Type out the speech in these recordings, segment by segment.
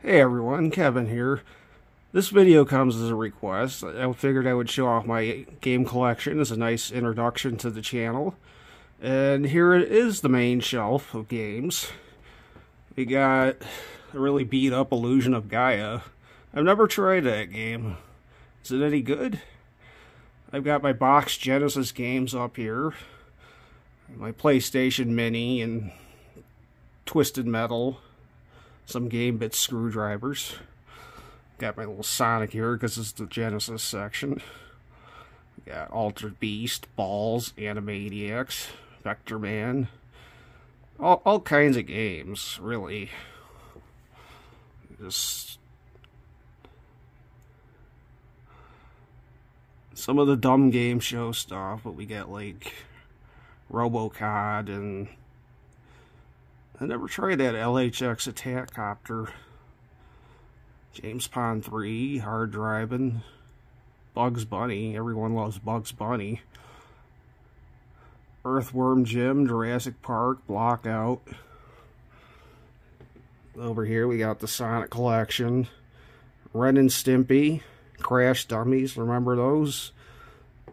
Hey everyone, Kevin here. This video comes as a request. I figured I would show off my game collection as a nice introduction to the channel. And here it is the main shelf of games. We got a really beat up Illusion of Gaia. I've never tried that game. Is it any good? I've got my box Genesis games up here. My PlayStation Mini and Twisted Metal some game bit screwdrivers. Got my little Sonic here because it's the Genesis section. Got Altered Beast, Ballz, Animaniacs, Vector Man. All, all kinds of games, really. Just some of the dumb game show stuff, but we get like Robocod and I never tried that LHX attack copter. James Pond 3, hard driving. Bugs Bunny, everyone loves Bugs Bunny. Earthworm Jim, Jurassic Park, Block Out. Over here we got the Sonic Collection. Ren and Stimpy, Crash Dummies, remember those?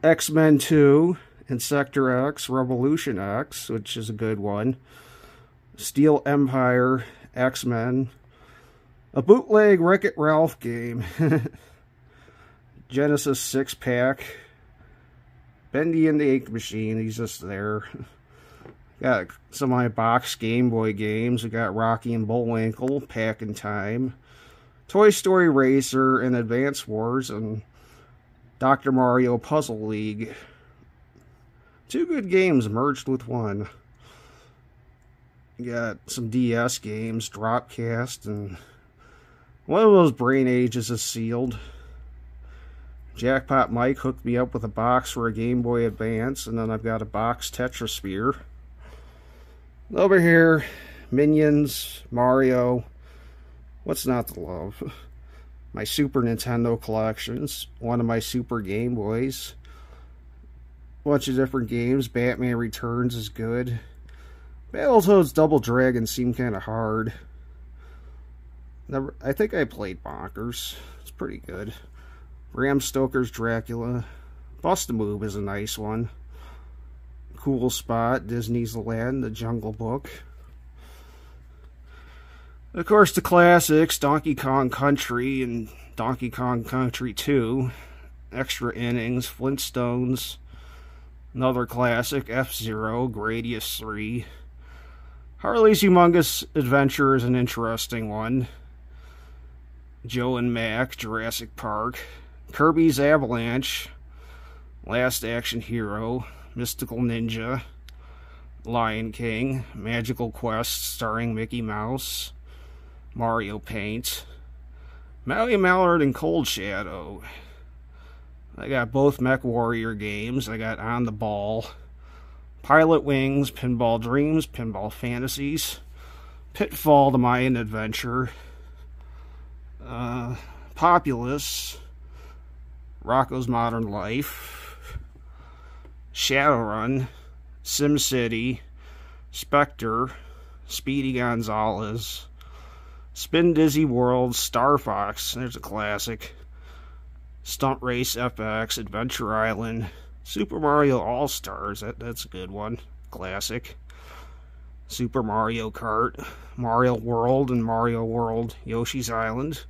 X-Men 2, Insector X, Revolution X, which is a good one. Steel Empire, X-Men, a bootleg Wreck-It Ralph game, Genesis 6-pack, Bendy and the Ink Machine, he's just there. Got some of my box Game Boy games. We got Rocky and Bullwinkle, Pac-in-Time, Toy Story Racer and Advance Wars, and Dr. Mario Puzzle League. Two good games merged with one got some DS games, Dropcast, and one of those brain ages is sealed. Jackpot Mike hooked me up with a box for a Game Boy Advance, and then I've got a box Tetrisphere. Over here, Minions, Mario. What's not to love? My Super Nintendo collections, one of my Super Game Boys. Bunch of different games. Batman Returns is good. Battletoads Double Dragon seemed kind of hard. Never, I think I played Bonkers. It's pretty good. Bram Stoker's Dracula. Bust-a-Move is a nice one. Cool Spot, Disney's Land, The Jungle Book. Of course, the classics, Donkey Kong Country and Donkey Kong Country 2. Extra Innings, Flintstones. Another classic, F-Zero, Gradius 3. Harley's Humongous Adventure is an interesting one. Joe and Mac, Jurassic Park. Kirby's Avalanche. Last Action Hero. Mystical Ninja. Lion King. Magical Quest starring Mickey Mouse. Mario Paint. Maui Mallard and Cold Shadow. I got both MechWarrior games. I got On the Ball. Pilotwings, Pinball Dreams, Pinball Fantasies, Pitfall, The Mayan Adventure, uh, Populous, Rocko's Modern Life, Shadowrun, SimCity, Spectre, Speedy Gonzales, Spindizzy World, Star Fox, there's a classic, Stunt Race FX, Adventure Island, Super Mario All Stars, that, that's a good one. Classic. Super Mario Kart, Mario World and Mario World Yoshi's Island,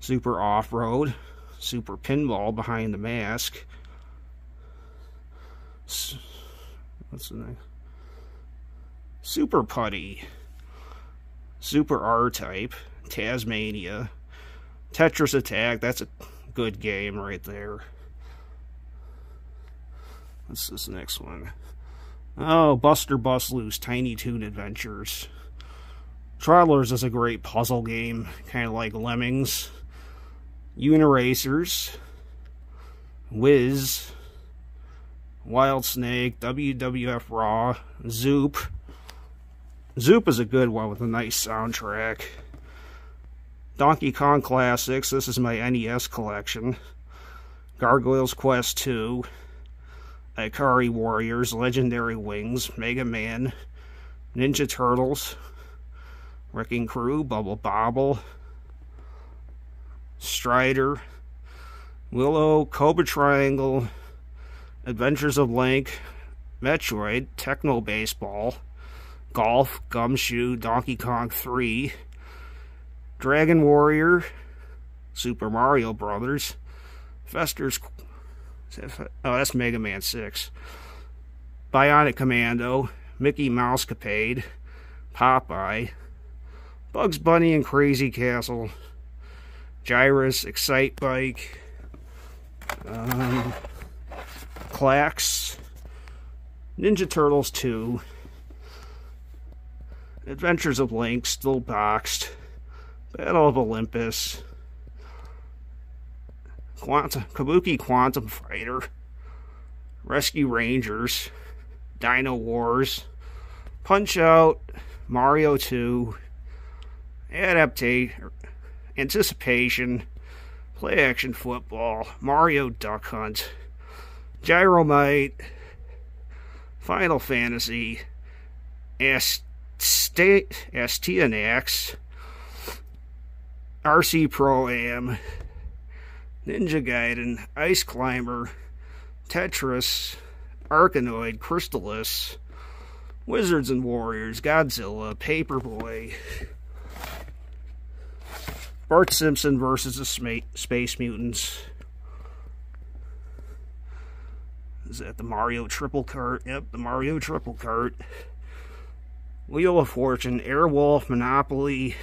Super Off Road, Super Pinball Behind the Mask. What's the name? Super Putty, Super R Type, Taz-Mania, Tetris Attack. That's a good game right there. What's this next one? Oh, Buster Bust Loose Tiny Toon Adventures. Troddlers is a great puzzle game, kind of like Lemmings. Uniracers. Wiz. Wild Snake. WWF Raw. Zoop. Zoop is a good one with a nice soundtrack. Donkey Kong Classics. This is my NES collection. Gargoyles Quest 2. Ikari Warriors, Legendary Wings, Mega Man, Ninja Turtles, Wrecking Crew, Bubble Bobble, Strider, Willow, Cobra Triangle, Adventures of Link, Metroid, Tecmo Baseball, Golf, Gumshoe, Donkey Kong 3, Dragon Warrior, Super Mario Brothers, Fester's. Oh, that's Mega Man 6. Bionic Commando, Mickey Mousecapade, Popeye, Bugs Bunny and Crazy Castle, Gyruss, Excitebike, um, Klax, Ninja Turtles 2, Adventures of Link, still boxed, Battle of Olympus, Quantum, Kabuki Quantum Fighter, Rescue Rangers, Dino Wars, Punch Out, Mario 2, Adaptate, Anticipation, Play Action Football, Mario Duck Hunt, Gyromite, Final Fantasy, Astyanax, RC Pro Am, Ninja Gaiden, Ice Climber, Tetris, Arkanoid, Crystalis, Wizards and Warriors, Godzilla, Paperboy, Bart Simpson versus the Space Mutants. Is that the Mario Triple Cart? Yep, the Mario Triple Cart. Wheel of Fortune, Airwolf, Monopoly,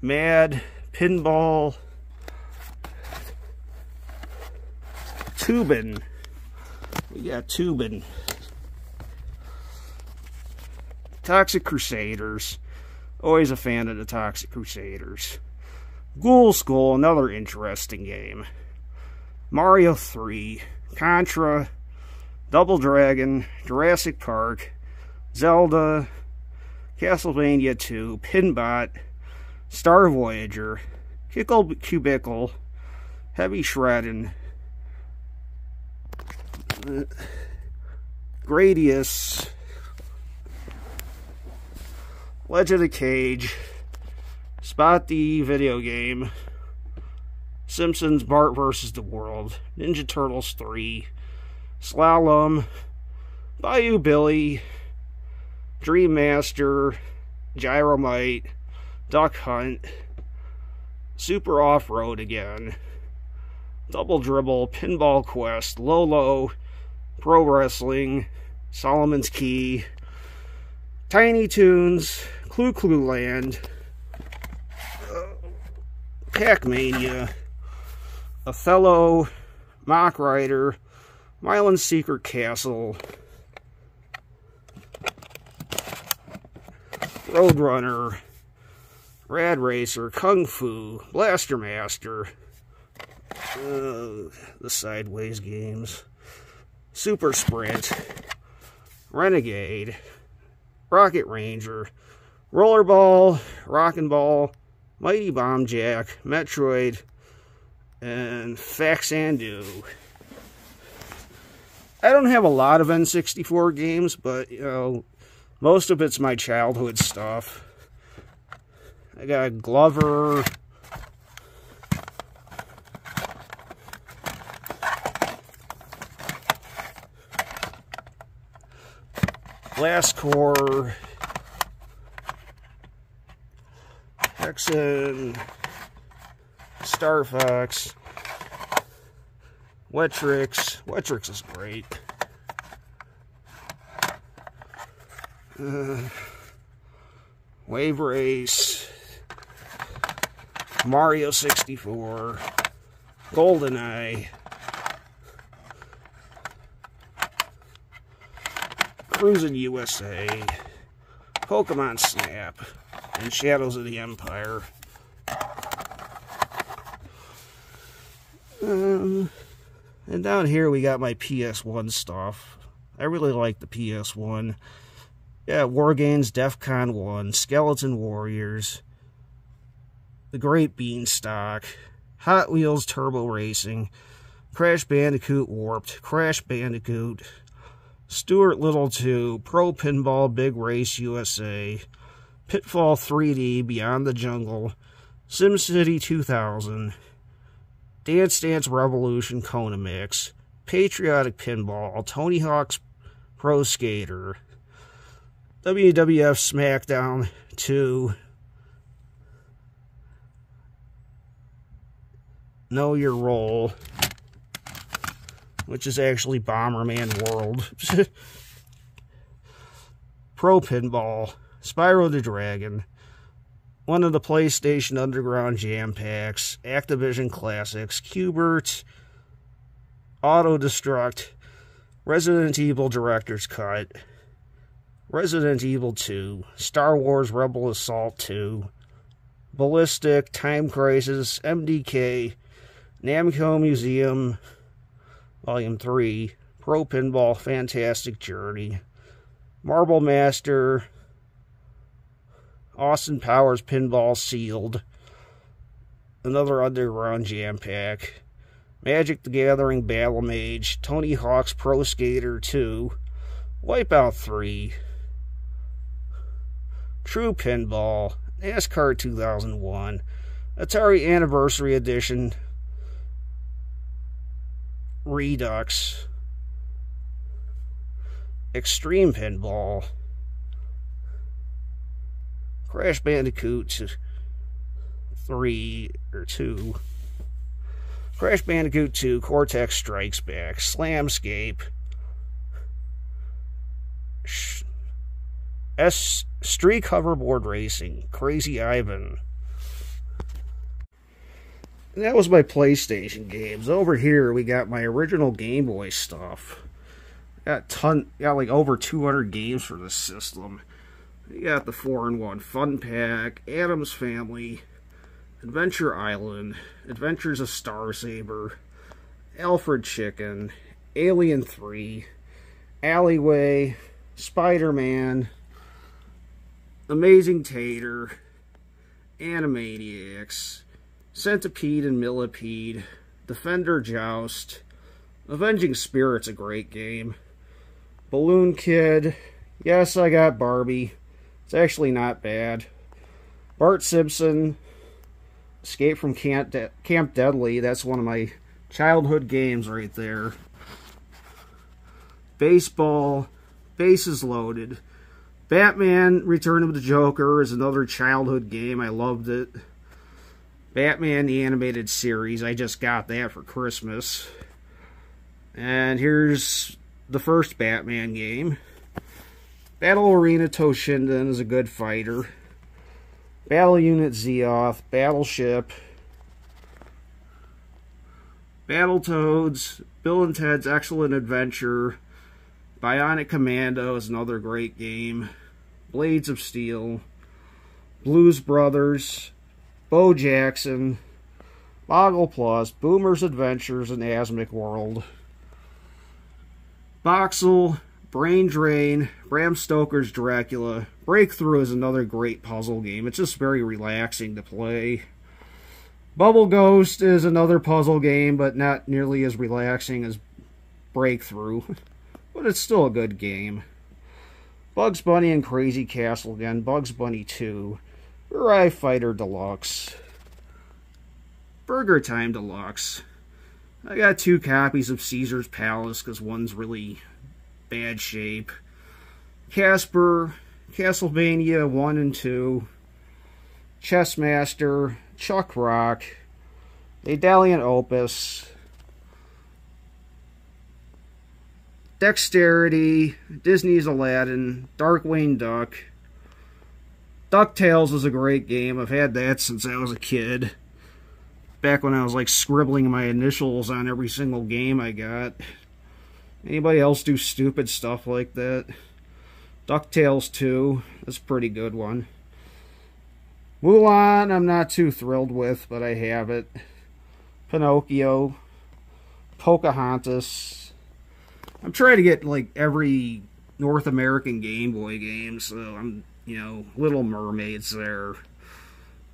Mad, Pinball, Toobin'. We got Toobin'. Toxic Crusaders. Always a fan of the Toxic Crusaders. Ghoul School, another interesting game. Mario 3, Contra, Double Dragon, Jurassic Park, Zelda, Castlevania 2, Pinbot, Star Voyager, Kickle Cubicle, Heavy Shredding, Gradius, Legend of Kage, Spot the video game, Simpsons Bart versus the World, Ninja Turtles 3, Slalom, Bayou Billy, Dream Master, Gyromite, Duck Hunt, Super Off Road again, Double Dribble, Pinball Quest, Lolo, Pro Wrestling, Solomon's Key, Tiny Toons, Clu Clu Land, Pac-Mania, Othello, Mach Rider, Milon's Secret Castle, Roadrunner, Rad Racer, Kung Fu, Blaster Master, uh, the Sideways games, Super Sprint, Renegade, Rocket Ranger, Rollerball, Rockin' Ball, Mighty Bomb Jack, Metroid, and Faxanadu. I don't have a lot of N64 games, but, you know, most of it's my childhood stuff. I got Glover. Blast Corps. Hexen, Star Fox, Wetrix. Wetrix is great. Uh, Wave Race, Mario 64, GoldenEye, Cruis'n USA, Pokemon Snap and Shadows of the Empire. Um, and down here we got my PS1 stuff. I really like the PS1. Yeah, War Games, DEFCON 1, Skeleton Warriors, The Great Beanstalk, Hot Wheels Turbo Racing, Crash Bandicoot Warped, Crash Bandicoot, Stuart Little 2, Pro Pinball Big Race USA, Pitfall 3D, Beyond the Jungle, SimCity 2000, Dance Dance Revolution Konamix, Patriotic Pinball, Tony Hawk's Pro Skater, WWF SmackDown 2, Know Your Role, which is actually Bomberman World, Pro Pinball, Spyro the Dragon, one of the PlayStation Underground Jam Packs, Activision Classics, Q*bert, Auto Destruct, Resident Evil Director's Cut, Resident Evil 2, Star Wars Rebel Assault 2, Ballistic, Time Crisis, MDK, Namco Museum, Volume 3, Pro Pinball Fantastic Journey, Marble Master, Austin Powers Pinball Sealed, another Underground Jam Pack, Magic the Gathering Battle Mage, Tony Hawk's Pro Skater 2, Wipeout 3, True Pinball, NASCAR 2001, Atari Anniversary Edition, Redux, Extreme Pinball, Crash Bandicoot 3 or 2, Crash Bandicoot 2, Cortex Strikes Back, Slamscape, S Street Hoverboard Racing, Crazy Ivan. That was my PlayStation games. Over here, we got my original Game Boy stuff. Got ton, got like over 200 games for this system. You got the 4-in-1 Fun Pack, Addams Family, Adventure Island, Adventures of Star Saber, Alfred Chicken, Alien 3, Alleyway, Spider-Man, Amazing Tater, Animaniacs, Centipede and Millipede, Defender Joust, Avenging Spirit's a great game, Balloon Kid, yes, I got Barbie, it's actually not bad, Bart Simpson, Escape from Camp, De Camp Deadly, that's one of my childhood games right there, Baseball, Bases Loaded, Batman Return of the Joker is another childhood game. I loved it. Batman the Animated Series. I just got that for Christmas. And here's the first Batman game. Battle Arena Toshinden is a good fighter. Battle Unit Zeoth, Battleship, Battletoads, Bill and Ted's Excellent Adventure, Bionic Commando is another great game. Blades of Steel. Blues Brothers. Bo Jackson. Boggle Plus. Boomer's Adventures in Asmik World. Boxxle. Brain Drain. Bram Stoker's Dracula. Breakthrough is another great puzzle game. It's just very relaxing to play. Bubble Ghost is another puzzle game, but not nearly as relaxing as Breakthrough. but it's still a good game. Bugs Bunny and Crazy Castle again, Bugs Bunny 2, Burai Fighter Deluxe, Burger Time Deluxe. I got two copies of Caesar's Palace because one's really bad shape. Casper, Castlevania 1 and 2, Chessmaster, Chuck Rock, Daedalian Opus, Dexterity, Disney's Aladdin, Darkwing Duck. DuckTales is a great game. I've had that since I was a kid. Back when I was like scribbling my initials on every single game I got. Anybody else do stupid stuff like that? DuckTales 2, that's a pretty good one. Mulan, I'm not too thrilled with, but I have it. Pinocchio, Pocahontas, I'm trying to get like every North American Game Boy game, so I'm, you know, Little Mermaids there.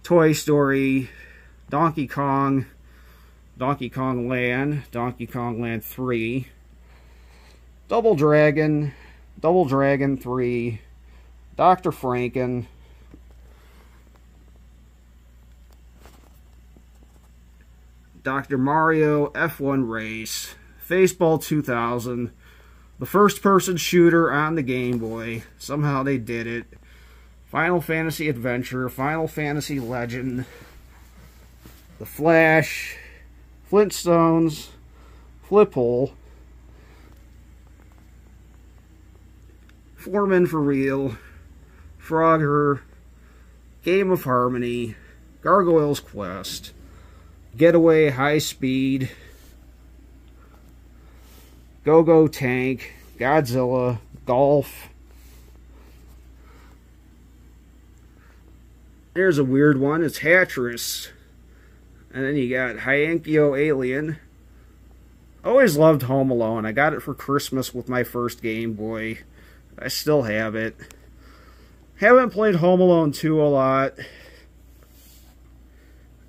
Toy Story, Donkey Kong, Donkey Kong Land, Donkey Kong Land 3, Double Dragon, Double Dragon 3, Dr. Franken, Dr. Mario F1 Race, Faceball 2000, the first person shooter on the Game Boy. Somehow they did it. Final Fantasy Adventure, Final Fantasy Legend, The Flash, Flintstones, Flipull, Foreman for Real, Frogger, Game of Harmony, Gargoyle's Quest, Getaway High Speed, Go Go Tank, Godzilla, Golf. There's a weird one. It's Hatris. And then you got Heiankyo Alien. Always loved Home Alone. I got it for Christmas with my first Game Boy. I still have it. Haven't played Home Alone 2 a lot.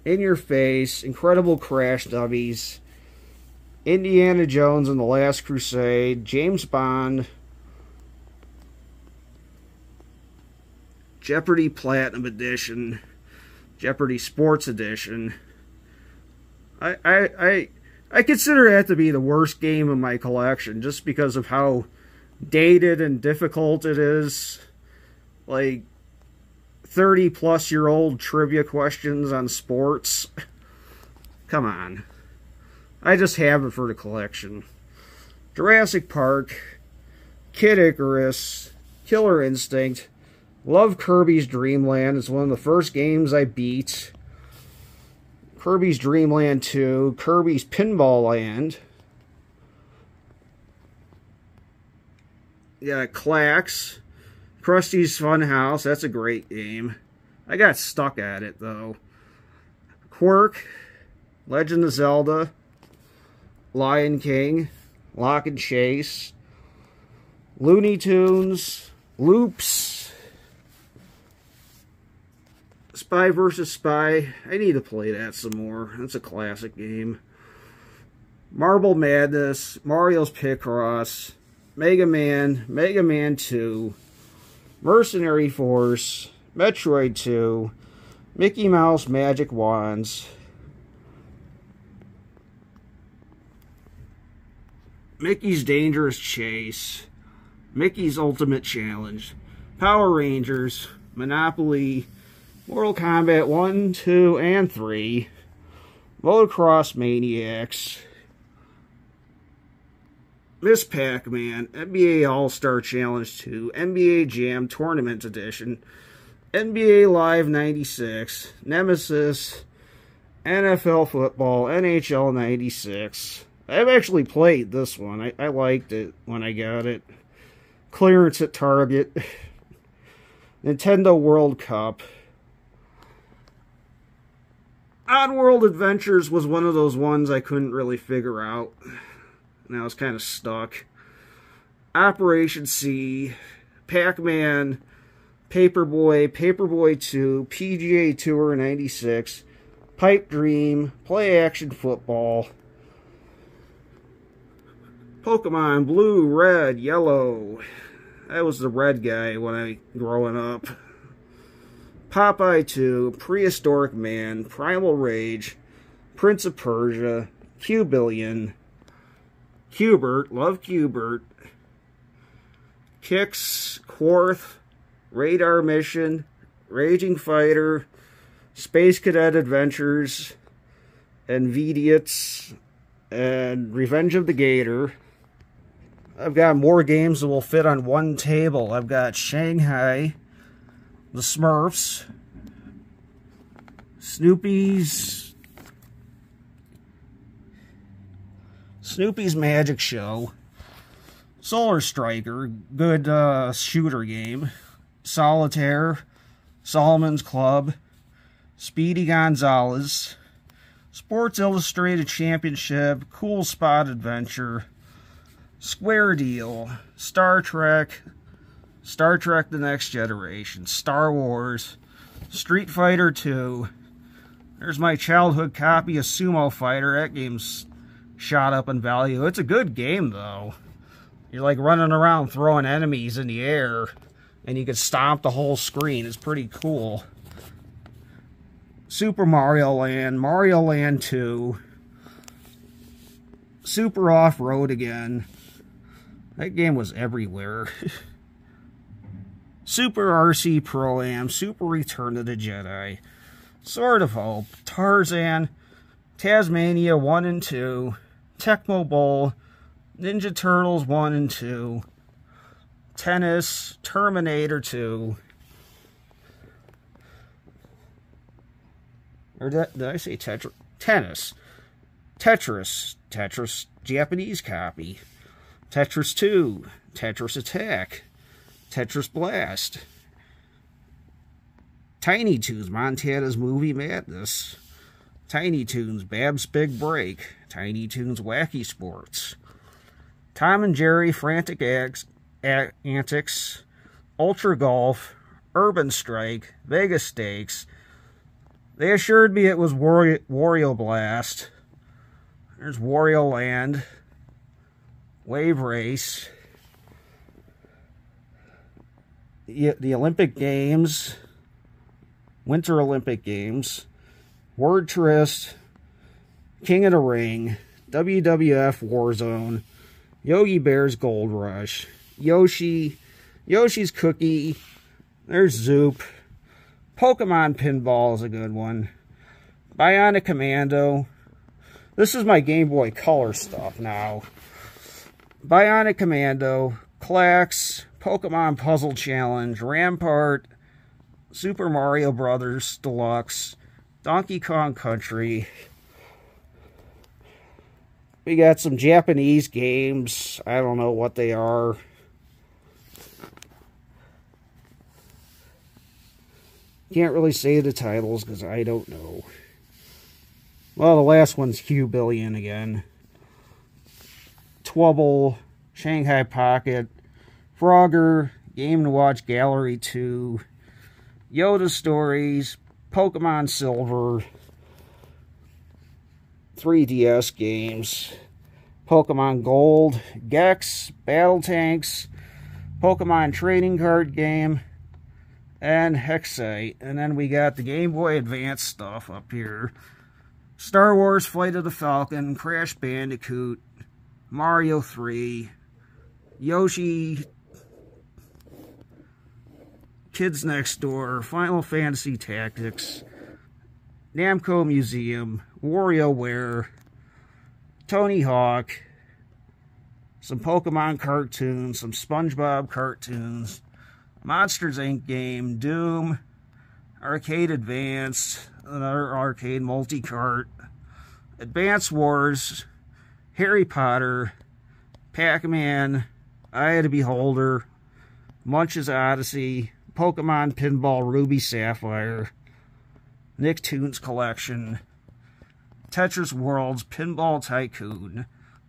In Your Face, Incredible Crash Dummies, Indiana Jones and the Last Crusade, James Bond, Jeopardy Platinum Edition, Jeopardy Sports Edition. I, I, I, I consider that to be the worst game in my collection just because of how dated and difficult it is. Like 30 plus year old trivia questions on sports. Come on. I just have it for the collection. Jurassic Park, Kid Icarus, Killer Instinct, love Kirby's Dream Land. It's one of the first games I beat. Kirby's Dream Land 2, Kirby's Pinball Land. Yeah, Klax, Krusty's Fun House. That's a great game. I got stuck at it, though. Kwirk, Legend of Zelda, Lion King, Lock and Chase, Looney Tunes, Loops, Spy vs. Spy. I need to play that some more. That's a classic game. Marble Madness, Mario's Picross, Mega Man, Mega Man 2, Mercenary Force, Metroid 2, Mickey Mouse Magic Wands, Mickey's Dangerous Chase, Mickey's Ultimate Challenge, Power Rangers, Monopoly, Mortal Kombat 1, 2, and 3, Motocross Maniacs, Miss Pac-Man, NBA All-Star Challenge 2, NBA Jam Tournament Edition, NBA Live 96, Nemesis, NFL Football, NHL 96, I've actually played this one. I, I liked it when I got it. Clearance at Target. Nintendo World Cup. Oddworld Adventures was one of those ones I couldn't really figure out. And I was kind of stuck. Operation C, Pac-Man, Paperboy, Paperboy 2, PGA Tour 96, Pipe Dream, Play Action Football, Pokemon Blue, Red, Yellow. I was the red guy when I growing up. Popeye 2, Prehistoric Man, Primal Rage, Prince of Persia, Q-Billion, Q*bert, love Q*bert, Qix, Quarth, Radar Mission, Raging Fighter, Space Cadet Adventures, and and Revenge of the Gator. I've got more games that will fit on one table. I've got Shanghai, the Smurfs, Snoopy's. Snoopy's Magic Show, Solar Striker, good uh, shooter game, Solitaire, Solomon's Club, Speedy Gonzales, Sports Illustrated Championship, Cool Spot Adventure, Square Deal, Star Trek, Star Trek The Next Generation, Star Wars, Street Fighter 2. There's my childhood copy of Sumo Fighter. That game's shot up in value. It's a good game, though. You're like running around throwing enemies in the air, and you can stomp the whole screen. It's pretty cool. Super Mario Land, Mario Land 2, Super Off-Road again. That game was everywhere. Super RC Pro-Am, Super Return of the Jedi, Sword of Hope, Tarzan, Taz-Mania 1 and 2, Tecmo Bowl, Ninja Turtles 1 and 2, Tennis, Terminator 2, or did, did I say Tetra? Tennis, Tetris, Tetris Japanese copy, Tetris 2, Tetris Attack, Tetris Blast, Tiny Toons, Montana's Movie Madness, Tiny Toons, Bab's Big Break, Tiny Toons Wacky Sports, Tom and Jerry Frantic Acts, Antics, Ultra Golf, Urban Strike, Vegas Stakes. They assured me it was Wario, Wario Blast. There's Wario Land, Wave Race, the, the Olympic Games, Winter Olympic Games, Wordtris, King of the Ring, WWF Warzone, Yogi Bear's Gold Rush, Yoshi, Yoshi's Cookie, there's Zoop, Pokemon Pinball is a good one, Bionic Commando, this is my Game Boy Color stuff now, Bionic Commando, Klax, Pokemon Puzzle Challenge, Rampart, Super Mario Brothers Deluxe, Donkey Kong Country. We got some Japanese games. I don't know what they are. Can't really say the titles because I don't know. Well, the last one's Q-Billion again. Twubble, Shanghai Pocket, Frogger, Game & Watch Gallery 2, Yoda Stories, Pokemon Silver, 3DS games, Pokemon Gold, Gex, BattleTanx, Pokemon Trading Card Game, and Hexite. And then we got the Game Boy Advance stuff up here. Star Wars Flight of the Falcon, Crash Bandicoot, Mario 3, Yoshi Kids Next Door, Final Fantasy Tactics, Namco Museum, WarioWare, Tony Hawk, some Pokemon cartoons, some SpongeBob cartoons, Monsters Inc. game, Doom, Arcade Advance, another arcade multi-cart, Advance Wars, Harry Potter, Pac-Man, Eye of the Beholder, Munch's Oddysee, Pokemon Pinball Ruby Sapphire, Nicktoons Collection, Tetris Worlds, Pinball Tycoon,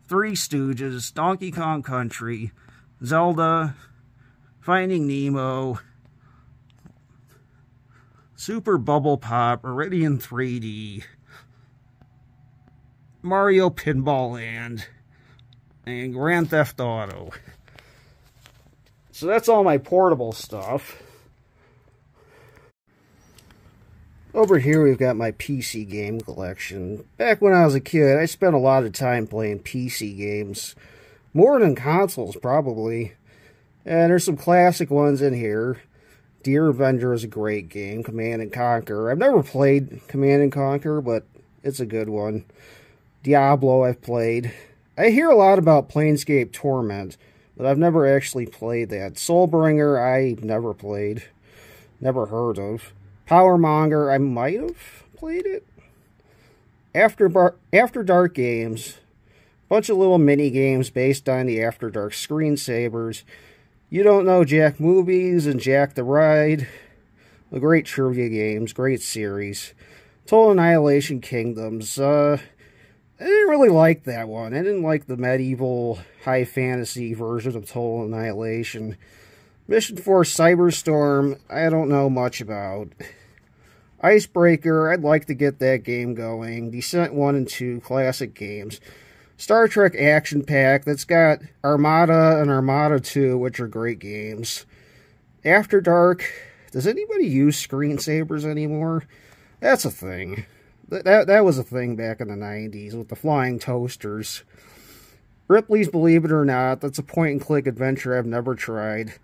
Three Stooges, Donkey Kong Country, Zelda, Finding Nemo, Super Bubble Pop, in 3D, Mario Pinball Land, and Grand Theft Auto. So that's all my portable stuff. Over here we've got my PC game collection. Back when I was a kid, I spent a lot of time playing PC games. More than consoles, probably. And there's some classic ones in here. Deer Avenger is a great game. Command and Conquer. I've never played Command and Conquer, but it's a good one. Diablo I've played. I hear a lot about Planescape Torment, but I've never actually played that. Soulbringer I never played. Never heard of. Powermonger, I might have played it. After Bar After Dark games, bunch of little mini games based on the After Dark screensavers. You don't know Jack movies and Jack the Ride. The great trivia games, great series. Total Annihilation Kingdoms. Uh, I didn't really like that one. I didn't like the medieval high fantasy version of Total Annihilation. Mission Force Cyberstorm, I don't know much about. Icebreaker, I'd like to get that game going. Descent 1 and 2, classic games. Star Trek Action Pack, that's got Armada and Armada 2, which are great games. After Dark, does anybody use screensavers anymore? That's a thing. That, that, that was a thing back in the 90s with the flying toasters. Ripley's Believe It or Not, that's a point and click adventure I've never tried.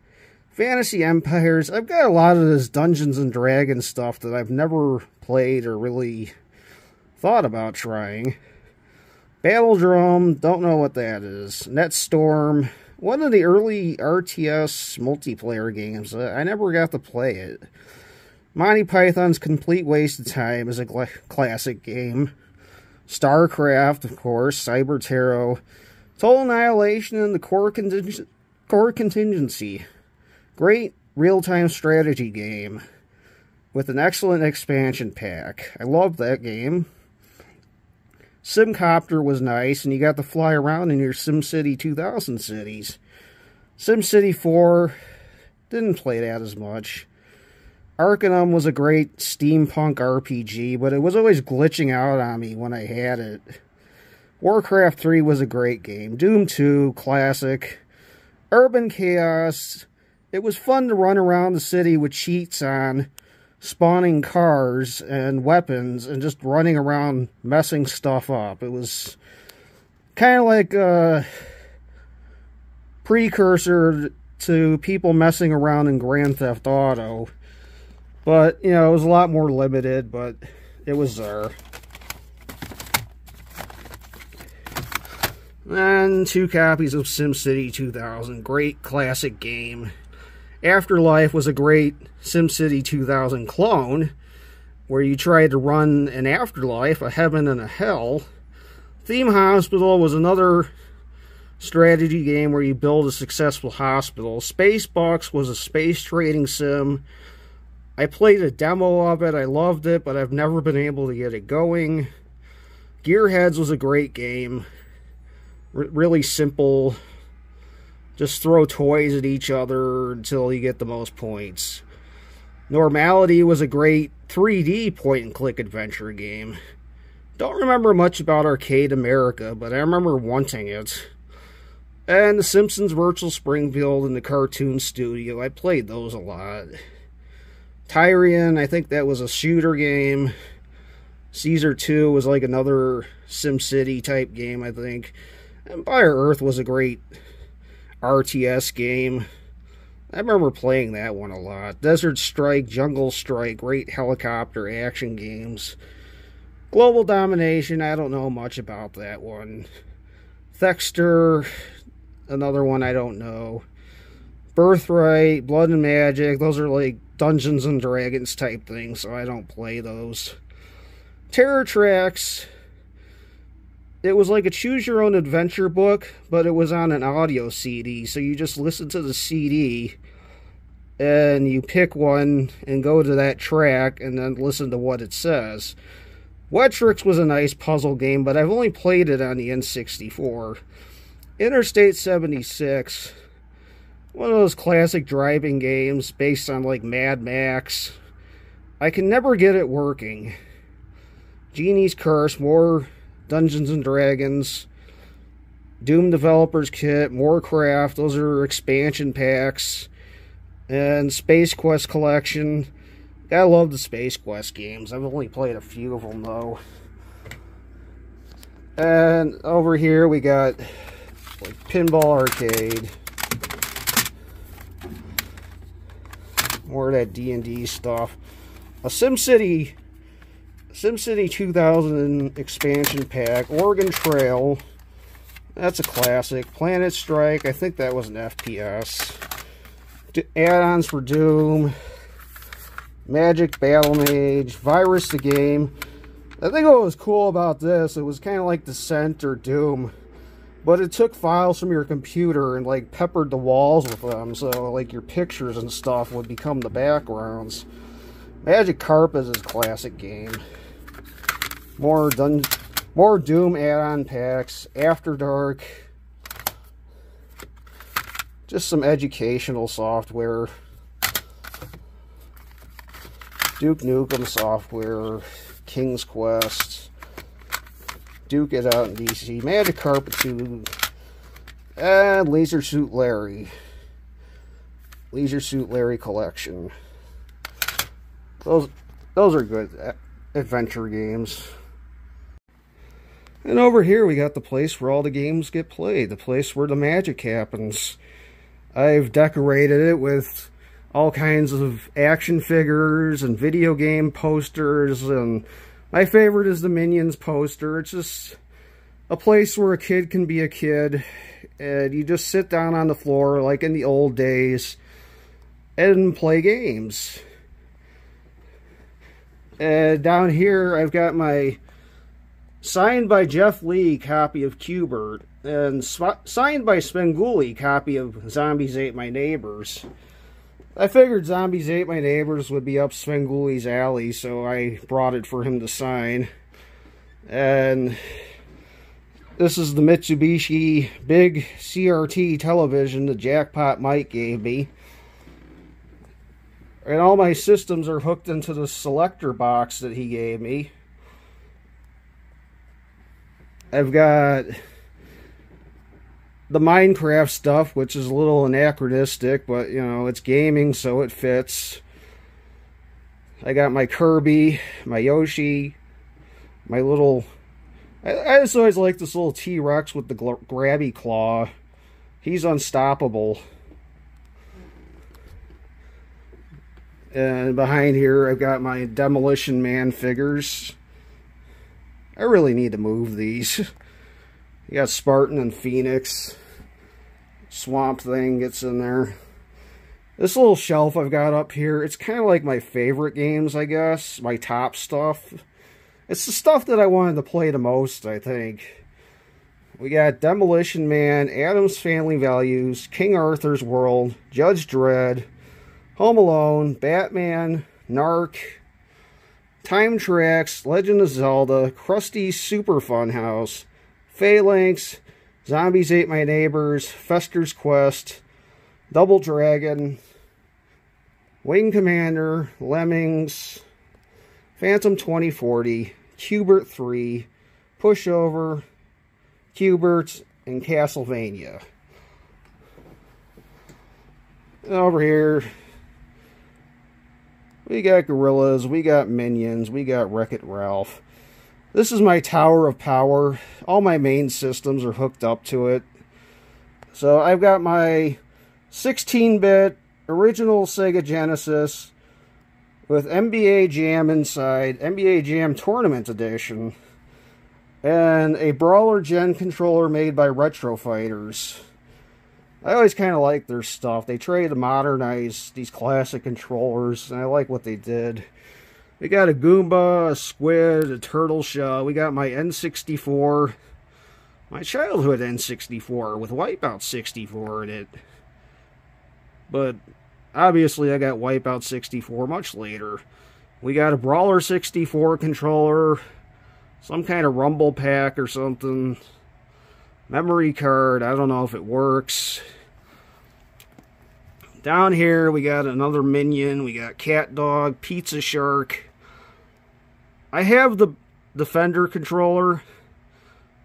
Fantasy Empires, I've got a lot of this Dungeons and Dragons stuff that I've never played or really thought about trying. Battle Drum, don't know what that is. Netstorm, one of the early RTS multiplayer games. Uh, I never got to play it. Monty Python's Complete Waste of Time is a classic game. StarCraft, of course, Cyber Tarot, Total Annihilation, and the Core, Core Contingency. Great real-time strategy game with an excellent expansion pack. I love that game. Simcopter was nice, and you got to fly around in your SimCity 2000 cities. SimCity 4, didn't play that as much. Arcanum was a great steampunk RPG, but it was always glitching out on me when I had it. Warcraft 3 was a great game. Doom 2, classic. Urban Chaos, it was fun to run around the city with cheats on spawning cars and weapons and just running around messing stuff up. It was kind of like a precursor to people messing around in Grand Theft Auto. But, you know, it was a lot more limited, but it was there. And two copies of SimCity 2000. Great classic game. Afterlife was a great SimCity 2000 clone where you tried to run an afterlife, a heaven and a hell. Theme Hospital was another strategy game where you build a successful hospital. Spacebox was a space trading sim. I played a demo of it. I loved it, but I've never been able to get it going. Gearheads was a great game. R really simple just throw toys at each other until you get the most points. Normality was a great 3D point and click adventure game. Don't remember much about Arcade America, but I remember wanting it. And The Simpsons Virtual Springfield and the Cartoon Studio, I played those a lot. Tyrian, I think that was a shooter game. Caesar 2 was like another SimCity type game, I think. Empire Earth was a great RTS game. I remember playing that one a lot. Desert Strike, Jungle Strike, great helicopter action games. Global Domination, I don't know much about that one. Thexter, another one I don't know. Birthright, Blood and Magic, those are like Dungeons and Dragons type things, so I don't play those. Terror Tracks, it was like a choose your own adventure book, but it was on an audio CD. So you just listen to the CD and you pick one and go to that track and then listen to what it says. Wetrix was a nice puzzle game, but I've only played it on the N64. Interstate 76, one of those classic driving games based on like Mad Max. I can never get it working. Genie's Curse, more Dungeons and Dragons, Doom Developers Kit, Warcraft, those are expansion packs, and Space Quest Collection. I love the Space Quest games. I've only played a few of them though. And over here we got like Pinball Arcade. More of that D&D stuff. A SimCity SimCity 2000 expansion pack, Oregon Trail, that's a classic. Planet Strike, I think that was an FPS. Add-ons for Doom, Magic Battle Mage, Virus the Game. I think what was cool about this, it was kind of like Descent or Doom, but it took files from your computer and like peppered the walls with them, so like your pictures and stuff would become the backgrounds. Magic Carpet is a classic game. More dun more Doom add-on packs, After Dark. Just some educational software. Duke Nukem software, King's Quest, Duke It Out in DC, Magic Carpet 2, and Leisure Suit Larry. Leisure Suit Larry collection. Those those are good adventure games. And over here we got the place where all the games get played, the place where the magic happens. I've decorated it with all kinds of action figures and video game posters and my favorite is the Minions poster. It's just a place where a kid can be a kid and you just sit down on the floor like in the old days and play games. And down here I've got my signed by Jeff Lee copy of Q*bert and signed by Spenguli, copy of Zombies Ate My Neighbors. I figured Zombies Ate My Neighbors would be up Spenguli's alley, so I brought it for him to sign. And this is the Mitsubishi big CRT television that Jackpot Mike gave me. And all my systems are hooked into the selector box that he gave me. I've got the Minecraft stuff, which is a little anachronistic, but you know, it's gaming, so it fits. I got my Kirby, my Yoshi, my little. I, I just always like this little T Rex with the grabby claw. He's unstoppable. And behind here, I've got my Demolition Man figures. I really need to move these. You got Spartan and Phoenix. Swamp Thing gets in there. This little shelf I've got up here, it's kind of like my favorite games, I guess. My top stuff. It's the stuff that I wanted to play the most, I think. We got Demolition Man, Addams Family Values, King Arthur's World, Judge Dredd, Home Alone, Batman, Narc, Time Trax, Legend of Zelda, Krusty's Super Fun House, Phalanx, Zombies Ate My Neighbors, Fester's Quest, Double Dragon, Wing Commander, Lemmings, Phantom 2040, Q*bert 3, Pushover, Q*bert, and Castlevania. Over here, we got gorillas, we got Minions, we got Wreck-It Ralph. This is my tower of power. All my main systems are hooked up to it. So I've got my 16-bit original Sega Genesis with NBA Jam inside, NBA Jam Tournament Edition, and a Brawler Gen controller made by Retro Fighters. I always kind of like their stuff. They try to modernize these classic controllers, and I like what they did. We got a Goomba, a Squid, a Turtle Shell. We got my N64, my childhood N64 with Wipeout 64 in it. But obviously I got Wipeout 64 much later. We got a Brawler 64 controller, some kind of Rumble Pack or something. Memory card, I don't know if it works. Down here we got another Minion, we got CatDog, Pizza Shark, I have the Defender controller,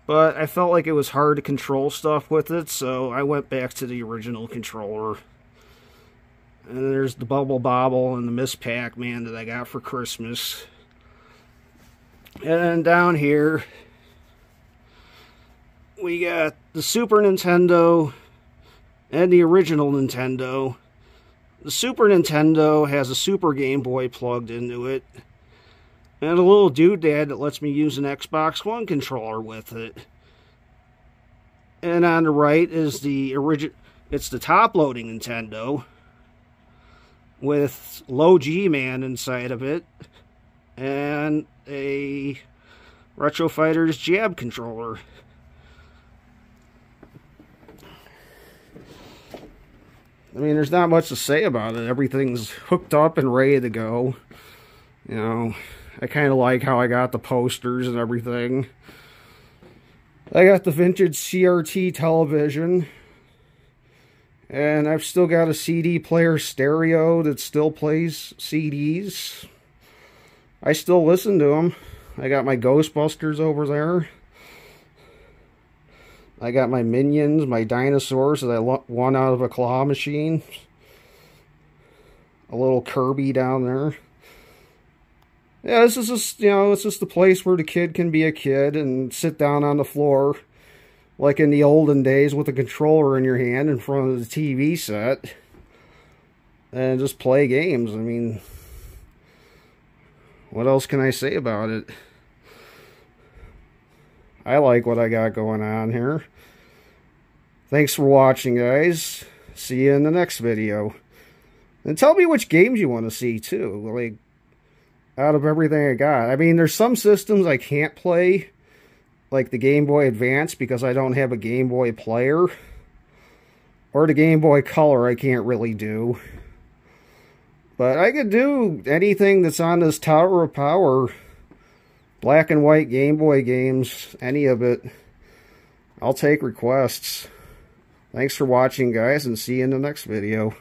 but I felt like it was hard to control stuff with it, so I went back to the original controller. And there's the Bubble Bobble and the Miss Pac-Man that I got for Christmas. And down here, we got the Super Nintendo and the original Nintendo. The Super Nintendo has a Super Game Boy plugged into it and a little doodad that lets me use an Xbox One controller with it. And on the right is the original, it's the top loading Nintendo with Low G Man inside of it and a Retro Fighters jab controller. I mean, there's not much to say about it. Everything's hooked up and ready to go. You know, I kind of like how I got the posters and everything. I got the vintage CRT television. And I've still got a CD player stereo that still plays CDs. I still listen to them. I got my Ghostbusters over there. I got my Minions, my dinosaurs that I won out of a claw machine. A little Kirby down there. yeah, this is just, you know, it's just a place where the kid can be a kid and sit down on the floor like in the olden days with a controller in your hand in front of the TV set and just play games. I mean, what else can I say about it? I like what I got going on here. Thanks for watching, guys. See you in the next video. And tell me which games you want to see, too. Like, out of everything I got. I mean, there's some systems I can't play, like the Game Boy Advance, because I don't have a Game Boy player. Or the Game Boy Color I can't really do. But I could do anything that's on this Tower of Power. Black and white Game Boy games, any of it. I'll take requests. Thanks for watching, guys, and see you in the next video.